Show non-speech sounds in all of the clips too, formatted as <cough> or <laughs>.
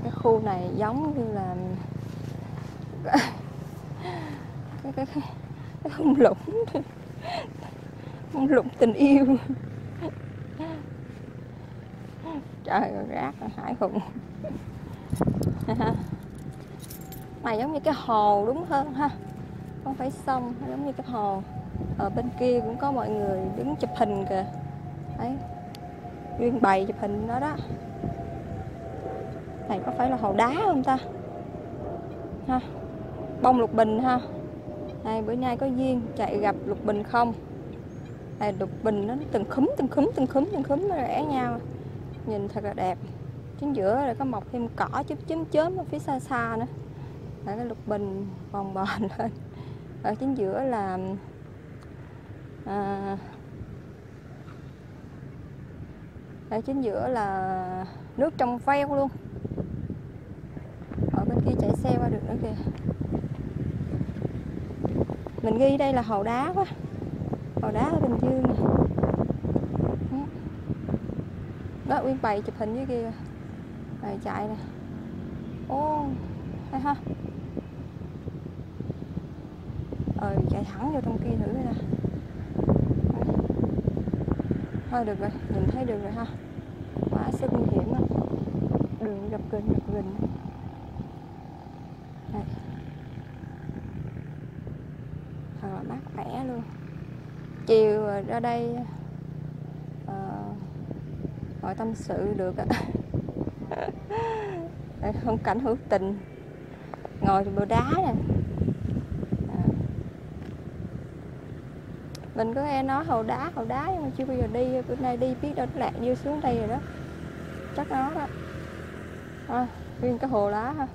cái khu này giống như là <laughs> cái cái cái, cái thung lũng. <laughs> Thung lũng tình yêu. Trời ơi rác hải khùng này <laughs> giống như cái hồ đúng hơn ha. Không phải sông giống như cái hồ. Ở bên kia cũng có mọi người đứng chụp hình kìa. Đấy nguyên bày chụp hình đó đó này có phải là hồ đá không ta? Ha bông lục bình ha. Này bữa nay có duyên chạy gặp lục bình không? Này lục bình nó từng khúm từng khúm từng khúm từng khúm nó rẽ nhau. Nhìn thật là đẹp. Chính giữa là có mọc thêm cỏ chút chấm chớm ở phía xa xa nữa. Là cái lục bình vòng bòn <laughs> lên. Ở chính giữa là à, ở chính giữa là nước trong veo luôn kia chạy xe qua được nữa kìa. Mình ghi đây là hồ đá quá. Hồ đá ở bình dương này đó. Uyên bày chụp hình dưới kia rồi chạy nè. Ô, hay ha. Ờ chạy thẳng vô trong kia thử nè. Thôi, được rồi. Nhìn thấy được rồi ha. Quá sức nguy hiểm á đường gặp ghềnh gặp ghềnh đây thật là mát mẻ luôn chiều ra đây ờ, à, ngồi tâm sự được á. <laughs> Không cảnh hữu tình. Ngồi trên bờ đá nè. À. mình có nghe nói hồ đá hồ đá nhưng mà chưa bao giờ đi. Bữa nay đi biết đâu lạc như xuống đây rồi đó. Chắc nó đó. À, nguyên cái hồ đá ha.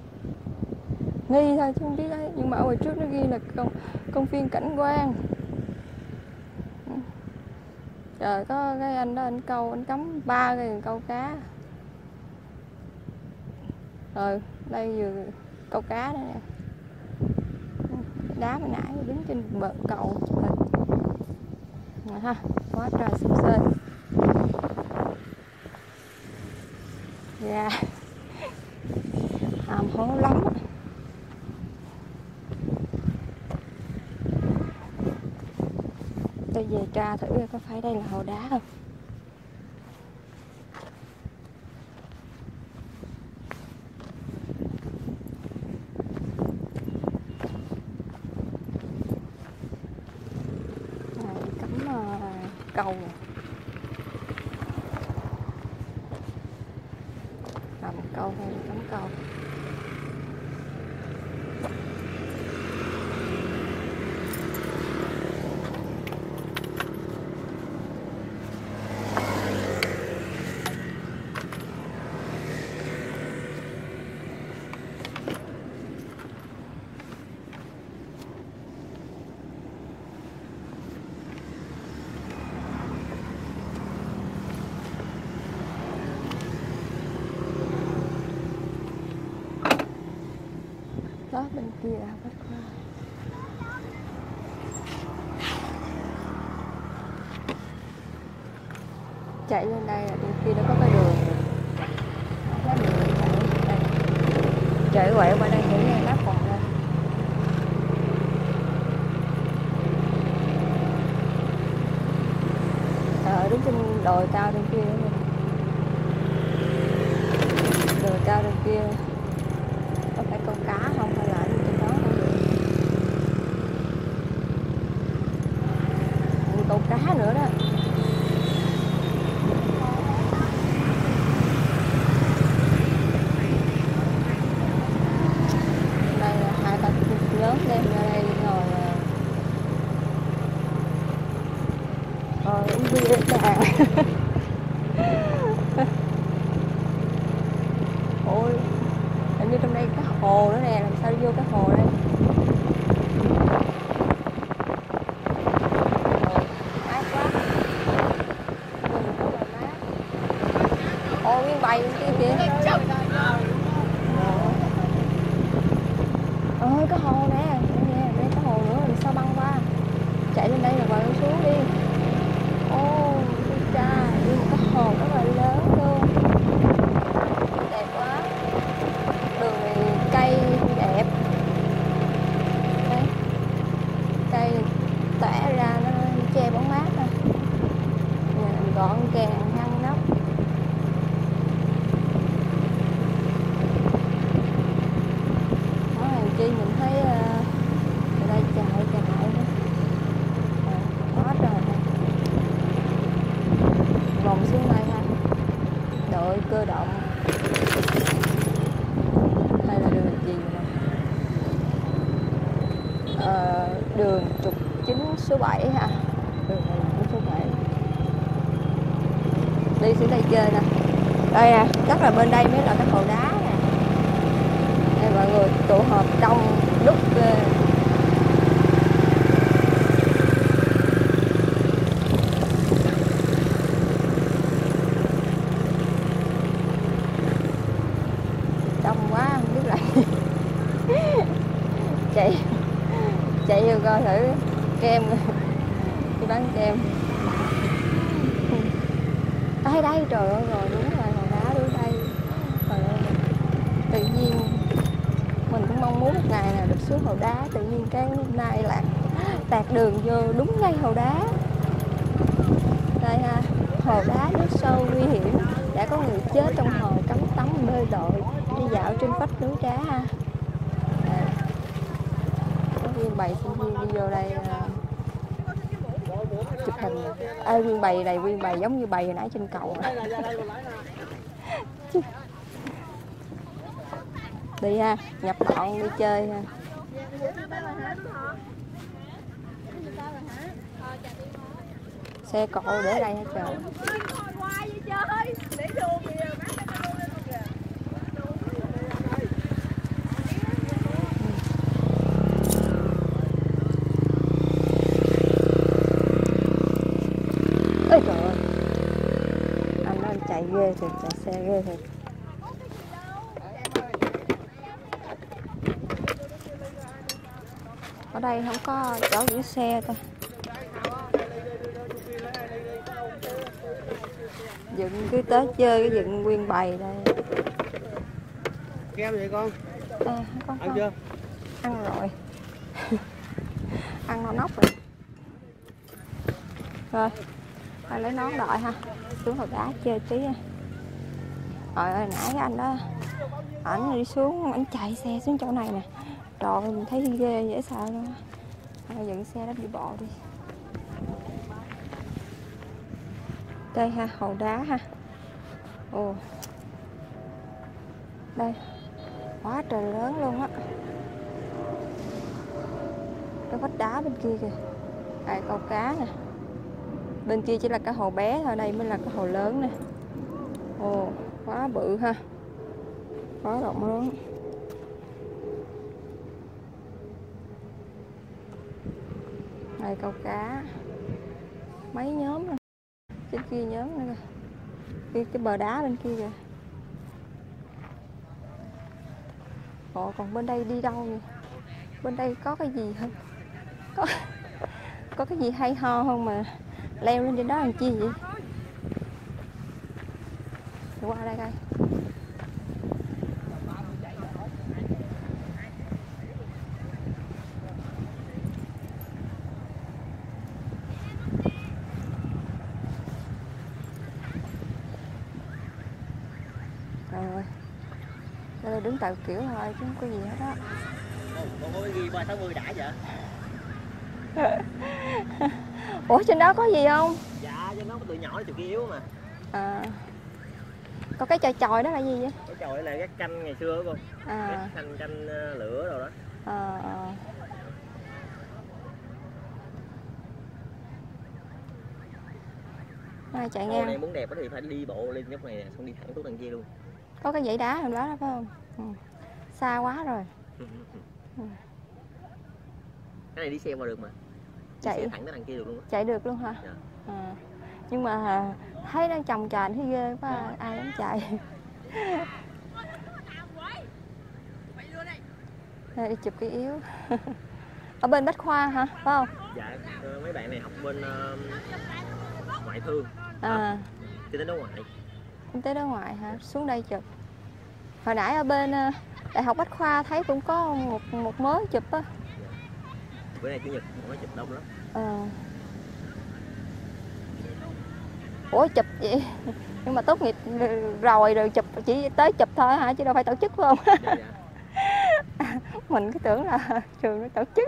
Nghi thôi chứ không biết đấy nhưng mà ở ngoài trước nó ghi là công, công viên cảnh quan rồi có cái anh đó anh câu, anh cắm ba cái câu cá. Rồi, đây vừa câu cá đây nè. Đá hồi nãy đứng trên bờ cầu. Rồi ha, quá trời xinh xinh dạ. Hàm hố lắm. Tôi về tra thử có phải đây là hồ đá không. Câu làm câu hay là cắm ờ, câu đó, bên kia là bách khoa chạy lên đây là bên kia nó có cái đường. Cái đường chạy đây. Chạy quẹo qua đây thì nó còn lên. Ở đứng trên đồi cao bên kia đó đồi cao bên kia. Có phải câu cá không hay là trên đó không được Như câu cá nữa đó đây là hai ba nhóm đem ra đây ngồi rồi uống bia trà ôi hình như trong đây có hồ nữa nè làm sao đi vô cái hồ đây Ồ, mát quá Nhìn rất là mát ồ nguyên bày bên kia kìa ơi có hồ nè đây nè đây có hồ nữa làm sao băng qua chạy lên đây rồi vào xuống đi ô cha đi một cái hồ rất là lớn luôn đẹp quá đội cơ động. Hay là đường gì mà? À, đường trục chính số 7 ha đường này cũng số 7 đi xuống đây chơi nè. Đây à chắc là bên đây mới là cái hồ đá nè. Đây mọi người tụ họp đông đúc ghê ờ, đông quá không biết là chạy chạy vô coi thử kem đi bán kem. Đây đây, trời ơi rồi đúng rồi hồ đá đúng đây. Trời ơi. Tự nhiên, mình cũng mong muốn một ngày nào được xuống hồ đá. Tự nhiên cái hôm nay là tạt đường vô đúng ngay hồ đá. Đây ha, hồ đá nước sâu nguy hiểm. Đã có người chết trong hồ cắm tắm bơi lội đi dạo trên vách núi đá ha Đây. có viên bày xin viên đi vô đây ờ, chụp hình. Ê, nguyên bày này, nguyên bày giống như bày hồi nãy trên cầu <laughs> đi ha, nhập bọn đi chơi ha. Xe cộ để đây hả trời ôi trời ơi anh đó anh chạy ghê thiệt chạy xe ghê thiệt. Ở đây không có chỗ gửi xe ta dựng cứ tới chơi cái dựng nguyên bày đây. Kem vậy con? À, con ăn không chưa? Ăn rồi. <laughs> Ăn no nóc rồi. Rồi phải lấy nón đội ha xuống hồ đá chơi tí rồi hồi nãy anh đó ảnh đi xuống, ảnh chạy xe xuống chỗ này nè. Trời mình thấy ghê dễ sợ luôn thôi dựng xe đó đi bộ đi. Đây ha hồ đá ha. Ồ. Đây, quá trời lớn luôn á. Cái vách đá bên kia kìa. Đây, câu cá nè bên kia chỉ là cái hồ bé thôi đây mới là cái hồ lớn nè. Ồ quá bự ha. Quá rộng lớn. Đây câu cá. Mấy nhóm này, trên kia nhóm nữa kìa. Cái, cái bờ đá bên kia kìa. Ồ, còn bên đây đi đâu vậy? Bên đây có cái gì không? Có <laughs> có cái gì hay ho không mà? Leo lên trên đó làm chi vậy? Qua đây coi. Rồi. Đây đứng tạo kiểu thôi chứ không có gì hết á. con có cái ghi ba sáu mươi đã vậy Ủa trên đó có gì không? dạ cho nó có tụi nhỏ chịu cái yếu mà À. Có cái chòi chòi đó là gì vậy? cái chòi này là cái canh ngày xưa đó con À. cái canh canh ờ, lửa rồi đó à, à. Chạy hồ này ngang muốn đẹp thì phải đi bộ lên dốc này nè xong đi thẳng xuống đằng kia luôn có cái dãy đá hồi đó đó phải không ừ. xa quá rồi <laughs> cái này đi xe qua được mà chạy. thẳng tới đằng kia được luôn á. Chạy được luôn hả? Dạ. à. nhưng mà à, thấy nó trồng tràn thấy ghê quá Dạ. ai dám chạy. <laughs> Đây, đi chụp cái yếu. <laughs> Ở bên bách khoa hả? Phải không? Dạ ờ, mấy bạn này học bên ờ, ngoại thương. À. Kinh tế đối ngoại. Kinh tế đối ngoại hả? Xuống đây chụp. Hồi nãy ở bên ờ, đại học bách khoa thấy cũng có một một mớ chụp á bữa nay chủ nhật nó chụp đông lắm. Ờ. ủa chụp vậy <laughs> nhưng mà tốt nghiệp rồi rồi chụp chỉ tới chụp thôi hả? Chứ đâu phải tổ chức phải không? Dạ dạ. <laughs> Mình cứ tưởng là <laughs> trường nó tổ chức.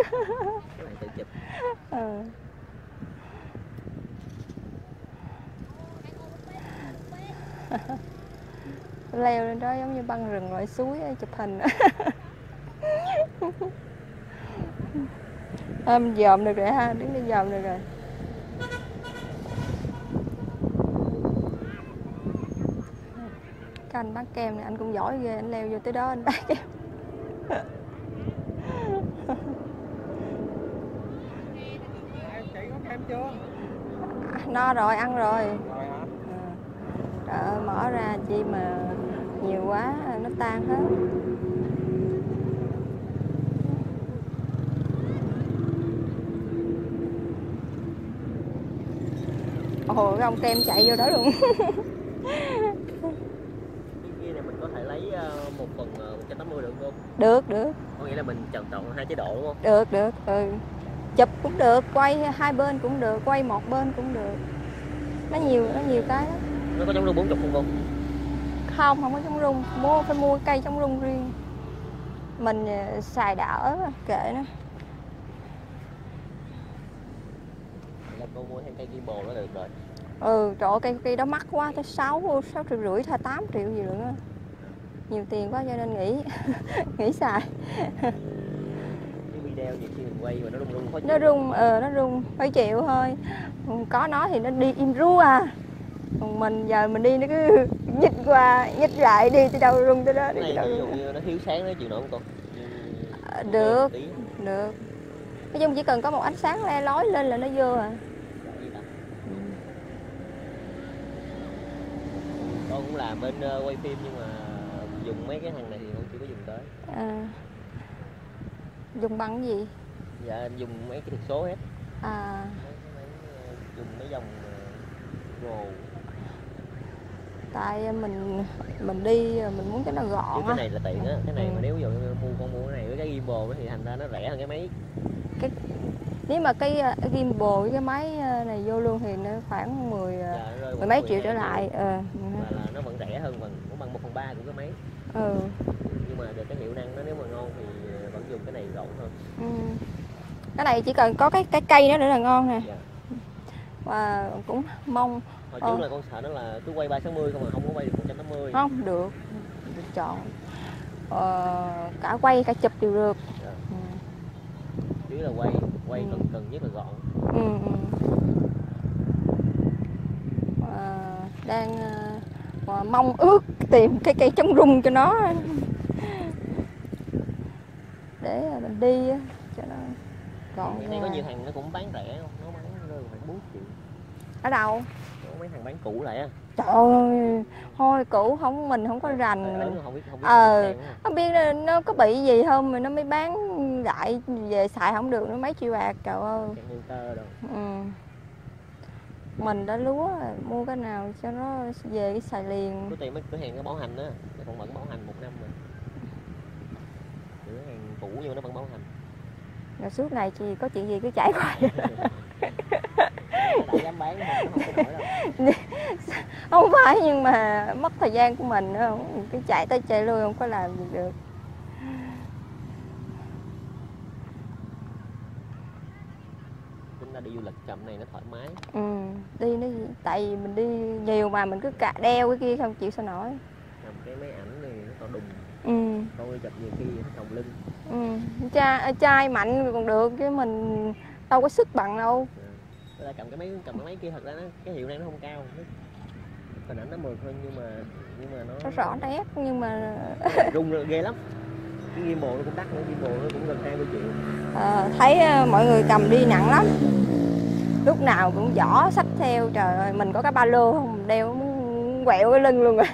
Tự chụp. Ừ. leo lên đó giống như băng rừng loại suối chụp hình à, mình dòm được rồi ha đứng đây dòm được rồi. Cái anh bán kem này anh cũng giỏi ghê anh leo vô tới đó anh bán kem. No rồi ăn rồi. Ờ, trời ơi, mở ra chi mà nhiều quá nó tan hết. Ồ cái ông kem chạy vô đó luôn. Cái kia này mình có thể lấy ờ, một phần ờ, 180 được không? Được được. Có nghĩa là mình chọn chọn hai chế độ đúng không? Được được ừ. chụp cũng được quay hai bên cũng được quay một bên cũng được. Nó nhiều nó nhiều cái lắm. Nó có chống rung 40 không cô? Không không có chống rung. Mua phải mua cây chống rung riêng. Mình ờ, xài đỡ kệ nó cô mua thêm cây gimbal nó được rồi. Ừ trời ơi, cây cây đó mắc quá tới sáu sáu triệu rưỡi thay 8 triệu gì nữa. Nhiều tiền quá cho nên nghỉ <laughs> nghỉ xài. Cái video nhiều khi mình quay mà nó rung rung khó chịu? nó rung ờ nó rung phải chịu thôi. Ừ, có nó thì nó đi im ru à. Còn mình giờ mình đi nó cứ nhích qua nhích lại đi tới đâu rung tới đó đi tới này đâu ví dụ như nó thiếu sáng nó chịu nổi không cô? Ờ, được được. Nói chung chỉ cần có một ánh sáng le lói lên là nó vô à Gì ta? con cũng làm bên ờ, quay phim nhưng mà dùng mấy cái thằng này thì con chưa có dùng tới. À. dùng bằng cái gì? Dạ em dùng mấy cái thiệt số hết. À. Mấy, mấy, ờ, dùng mấy dòng uh, rồ. Tại mình mình đi mình muốn cho nó Chứ gọn cái á. này là tiện á cái này Ừ. mà nếu dụ mua con mua cái này với cái gimbal thì thành ra nó rẻ hơn cái máy. Nếu mà cái ờ, gimbal với cái máy ờ, này vô luôn thì nó khoảng 10 ờ, dạ, mười mấy 12 triệu trở lại ờ mà là nó vẫn rẻ hơn bằng cũng bằng một phần ba của cái máy ừ nhưng mà được cái hiệu năng nó nếu mà ngon thì vẫn dùng cái này rộng hơn ừ. cái này chỉ cần có cái cái cây đó nữa là ngon nè Dạ. và cũng mong hồi Ờ. trước là con sợ nó là cứ quay 360 không mà không có quay được 180 không được được chọn ờ, cả quay cả chụp đều được Dạ. ừ. chứ là quay quay Ừ. cần cần nhất là gọn Ừ, ừ. Ờ, đang ờ, ờ, mong ước tìm cái cây chống rung cho nó. Để mình đi cho nó nay có nhiều thằng nó cũng bán rẻ không? Nó bán rơi khoảng 4 triệu. Ở đâu? Có mấy thằng bán cũ lại á. Trời ơi thôi cũ không mình không có Thời rành. mình rồi không biết không biết Ờ. nó biết nó có bị gì không mà nó mới bán lại về xài không được nó mấy triệu bạc trời ơi. Ừ. mình đã lúa mua cái nào cho nó về cái xài liền. Có tiền mấy cửa hàng nó bảo hành á nó còn vẫn bảo hành một năm mà. Cửa hàng cũ nhưng nó vẫn bảo hành. Rồi suốt này thì có chuyện gì cứ <laughs> chạy nó <laughs> không, phải nhưng mà mất thời gian của mình không cứ chạy tới chạy lui không có làm gì được tính ra đi du lịch chậm này nó thoải mái. Ừ. đi nó tại vì mình đi nhiều mà mình cứ cả đeo cái kia không chịu sao nổi. Làm cái máy ảnh này nó to đùng. Ừ. đi chụp nhiều khi nó còng lưng. Ừ. Cha, trai mạnh còn được chứ mình đâu có sức bằng đâu. Tôi đã cầm cái máy cầm cái máy kia thật ra nó cái hiệu năng nó không cao. Hình ảnh nó mượt hơn nhưng mà nhưng mà nó nó rõ nét nhưng mà rung <laughs> rồi ghê lắm. Cái gimbal nó cũng đắt nữa gimbal nó cũng gần 20 triệu. Ờ, thấy ờ, mọi người cầm đi nặng lắm lúc nào cũng giỏ sách theo, trời ơi, mình có cái ba lô không? Đeo quẹo cái lưng luôn rồi.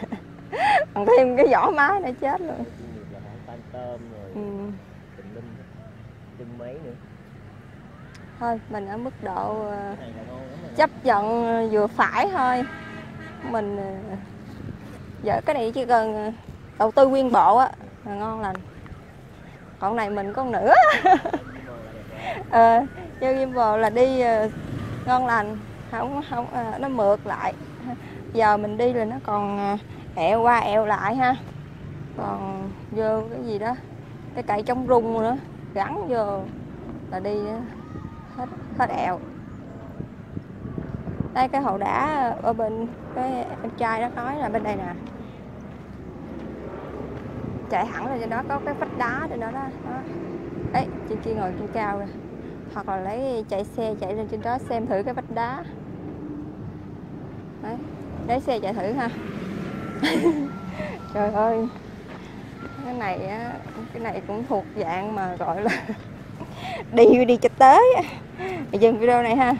<laughs> Còn thêm cái giỏ má nữa, chết luôn. Rồi ừ. Thôi, mình ở mức độ ờ, chấp nhận ờ, vừa phải thôi. Mình giờ cái này chỉ cần ờ, đầu tư nguyên bộ á, là ngon lành. Còn này mình con nữa gimbal là chơi gimbal là đi ngon lành. Không không à, nó mượt lại. Giờ mình đi là nó còn à, ẹo qua ẹo lại ha. Còn vô cái gì đó cái cậy chống rung nữa gắn vô là đi à, hết hết ẹo. Đây cái hậu đá ở bên cái em trai đó nói là bên đây nè. Chạy hẳn lên trên đó có cái vách đá trên đó đó, đó. ấy trên kia ngồi trên cao rồi hoặc là lấy chạy xe chạy lên trên đó xem thử cái vách đá. Đấy, lấy xe chạy thử ha. <laughs> Trời ơi cái này á cái này cũng thuộc dạng mà gọi là <laughs> đi đi cho tới. Dừng video này ha.